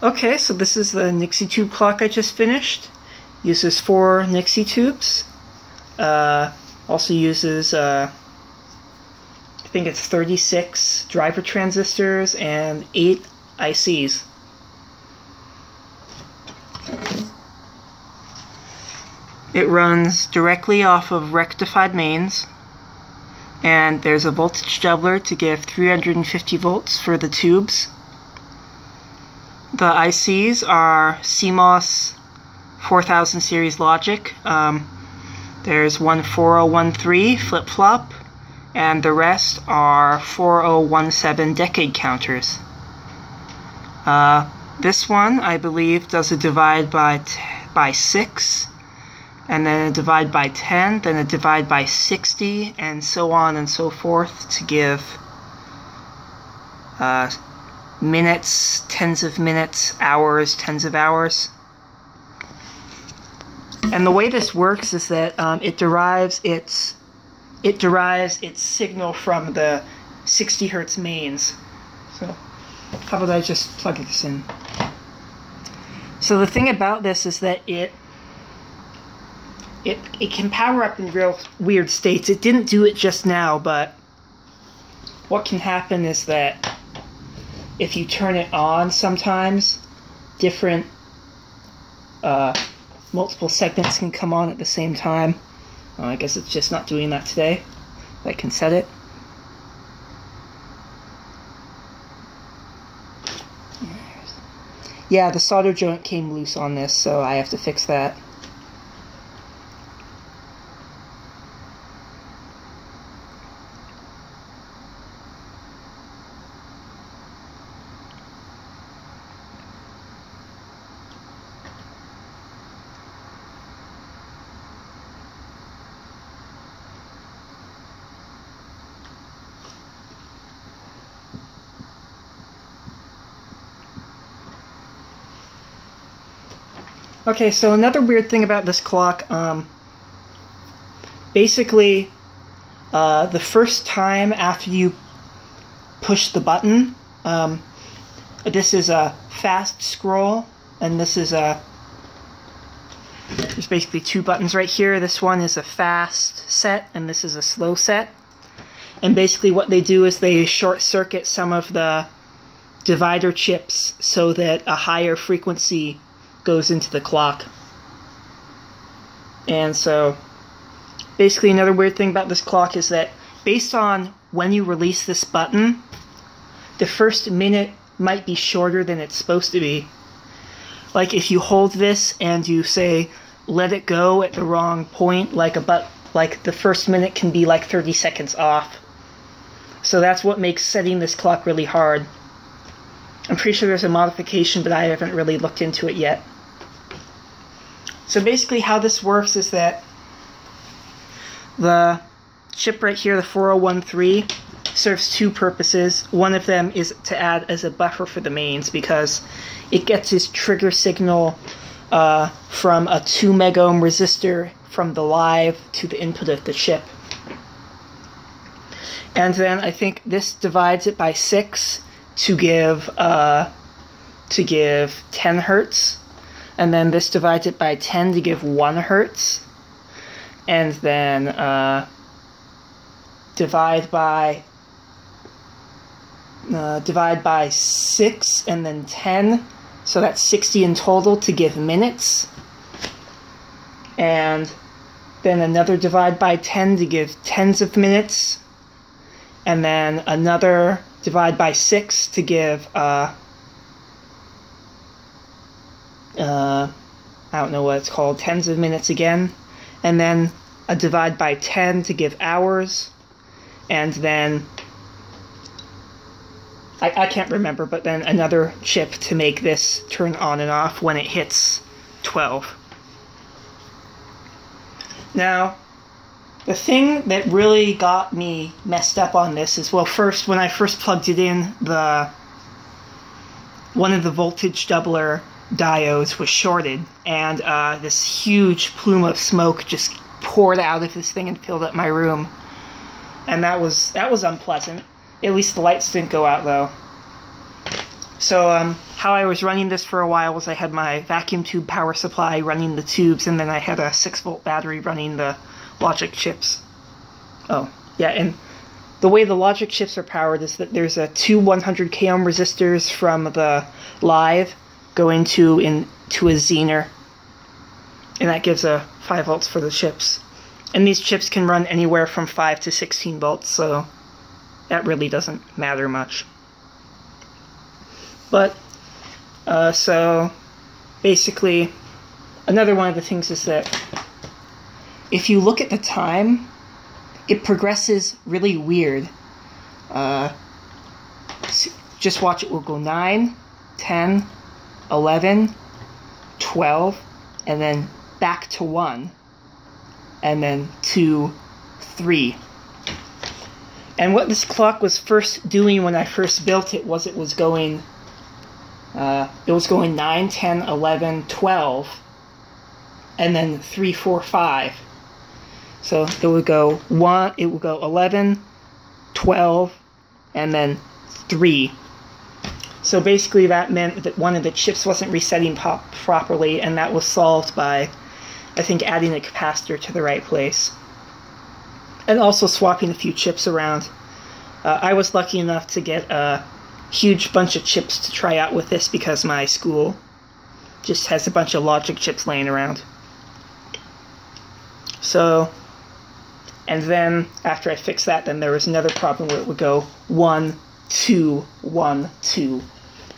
Okay, so this is the Nixie tube clock I just finished. Uses four Nixie tubes. Uh, also uses, uh, I think it's 36 driver transistors and 8 ICs. It runs directly off of rectified mains, and there's a voltage doubler to give 350 volts for the tubes. The ICs are CMOS 4000 series logic. Um, there's one 4013 flip flop, and the rest are 4017 decade counters. Uh, this one, I believe, does a divide by by 6, and then a divide by 10, then a divide by 60, and so on and so forth to give uh, minutes, tens of minutes, hours, tens of hours. And the way this works is that um, it derives its it derives its signal from the 60 hertz mains. So how about I just plug this in? So the thing about this is that it it it can power up in real weird states. It didn't do it just now, but what can happen is that if you turn it on sometimes, different uh, multiple segments can come on at the same time. Uh, I guess it's just not doing that today. I can set it. Yeah, the solder joint came loose on this, so I have to fix that. Okay, so another weird thing about this clock, um, basically, uh, the first time after you push the button, um, this is a fast scroll, and this is a there's basically two buttons right here. This one is a fast set, and this is a slow set. And basically, what they do is they short circuit some of the divider chips so that a higher frequency goes into the clock. And so, basically, another weird thing about this clock is that based on when you release this button, the first minute might be shorter than it's supposed to be. Like if you hold this and you say let it go at the wrong point, like a but like the first minute can be like 30 seconds off. So that's what makes setting this clock really hard. I'm pretty sure there's a modification, but I haven't really looked into it yet. So basically how this works is that the chip right here, the 4013, serves two purposes. One of them is to add as a buffer for the mains because it gets its trigger signal uh, from a 2 megohm resistor from the live to the input of the chip. And then I think this divides it by 6 to give uh, to give 10 hertz and then this divides it by 10 to give 1 hertz. And then uh, divide by uh, divide by 6 and then 10 so that's 60 in total to give minutes. And then another divide by 10 to give tens of minutes. And then another divide by 6 to give uh, uh, I don't know what it's called, tens of minutes again, and then a divide by 10 to give hours, and then I, I can't remember, but then another chip to make this turn on and off when it hits 12. Now, the thing that really got me messed up on this is well, first, when I first plugged it in, the one of the voltage doubler diodes was shorted, and uh, this huge plume of smoke just poured out of this thing and filled up my room. And that was that was unpleasant. At least the lights didn't go out though. So um, how I was running this for a while was I had my vacuum tube power supply running the tubes, and then I had a 6 volt battery running the logic chips. Oh, yeah, and the way the logic chips are powered is that there's a two 100 k ohm resistors from the live go into into a zener, and that gives a 5 volts for the chips. And these chips can run anywhere from 5 to 16 volts, so that really doesn't matter much. But, uh, so, basically, another one of the things is that if you look at the time, it progresses really weird. Uh, just watch it. We'll go 9, 10, 11, 12, and then back to 1, and then 2, 3. And what this clock was first doing when I first built it was it was going uh, it was going 9, 10, 11, 12, and then 3, 4, 5. So it would go 1, it would go 11, 12, and then 3. So basically that meant that one of the chips wasn't resetting pop properly, and that was solved by, I think, adding a capacitor to the right place. And also swapping a few chips around. Uh, I was lucky enough to get a huge bunch of chips to try out with this because my school just has a bunch of logic chips laying around. So, and then after I fixed that, then there was another problem where it would go one, two, one, two.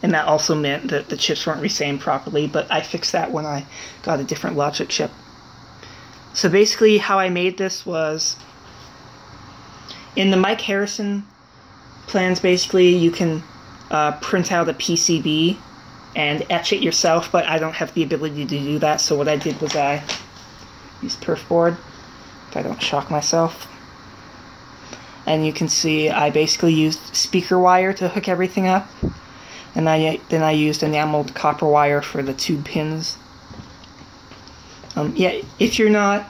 And that also meant that the chips weren't resamed properly, but I fixed that when I got a different logic chip. So basically, how I made this was in the Mike Harrison plans, basically, you can uh, print out a PCB and etch it yourself, but I don't have the ability to do that, so what I did was I used perf board, if I don't shock myself. And you can see I basically used speaker wire to hook everything up, and I then I used enameled copper wire for the tube pins. Um, yeah, if you're not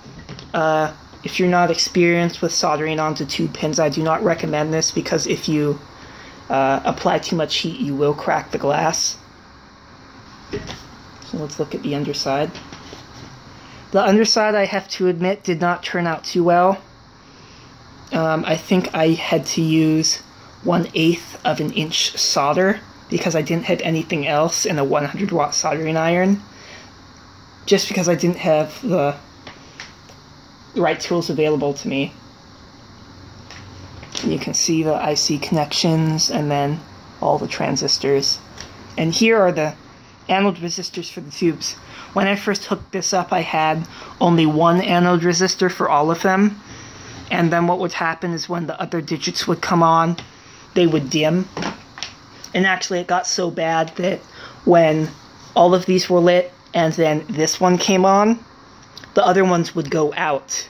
uh, if you're not experienced with soldering onto tube pins, I do not recommend this because if you uh, apply too much heat, you will crack the glass. So let's look at the underside. The underside, I have to admit, did not turn out too well. Um, I think I had to use one eighth of an inch solder because I didn't have anything else in a 100 watt soldering iron. Just because I didn't have the right tools available to me. You can see the IC connections and then all the transistors. And here are the anode resistors for the tubes. When I first hooked this up, I had only one anode resistor for all of them. And then what would happen is when the other digits would come on, they would dim. And actually, it got so bad that when all of these were lit and then this one came on, the other ones would go out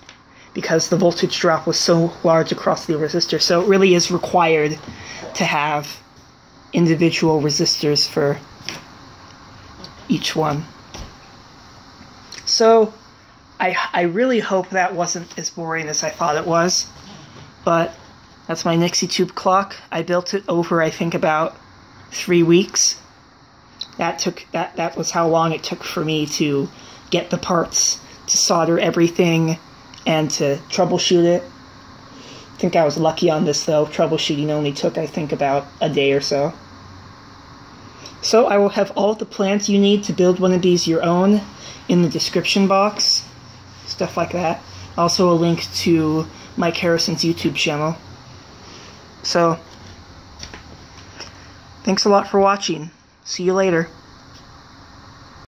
because the voltage drop was so large across the resistor. So it really is required to have individual resistors for each one. So I, I really hope that wasn't as boring as I thought it was. But that's my Nixie tube clock. I built it over, I think, about three weeks. That took that that was how long it took for me to get the parts, to solder everything, and to troubleshoot it. I think I was lucky on this though. Troubleshooting only took, I think, about a day or so. So I will have all the plans you need to build one of these your own in the description box. Stuff like that. Also a link to Mike Harrison's YouTube channel. So, thanks a lot for watching. See you later.